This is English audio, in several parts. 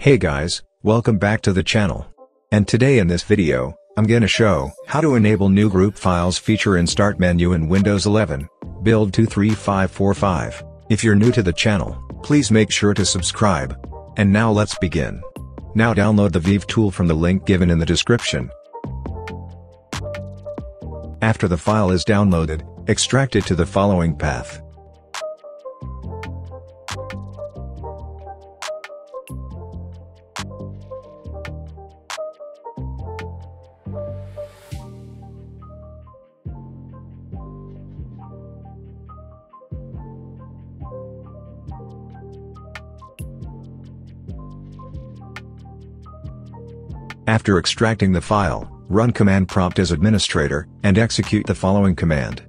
Hey guys, welcome back to the channel. And today in this video, I'm gonna show how to enable new group files feature in start menu in Windows 11, build 23545. If you're new to the channel, please make sure to subscribe. And now let's begin. Now download the ViVeTool from the link given in the description. After the file is downloaded, extract it to the following path. After extracting the file, run command prompt as administrator, and execute the following command.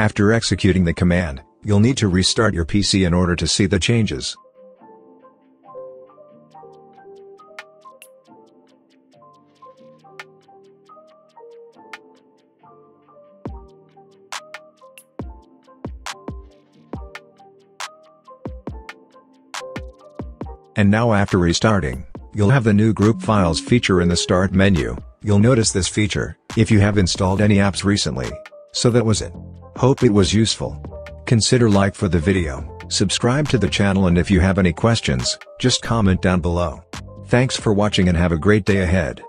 After executing the command, you'll need to restart your PC in order to see the changes. And now after restarting, you'll have the new group files feature in the start menu. You'll notice this feature, if you have installed any apps recently. So that was it. Hope it was useful. Consider like for the video, subscribe to the channel and if you have any questions, just comment down below. Thanks for watching and have a great day ahead.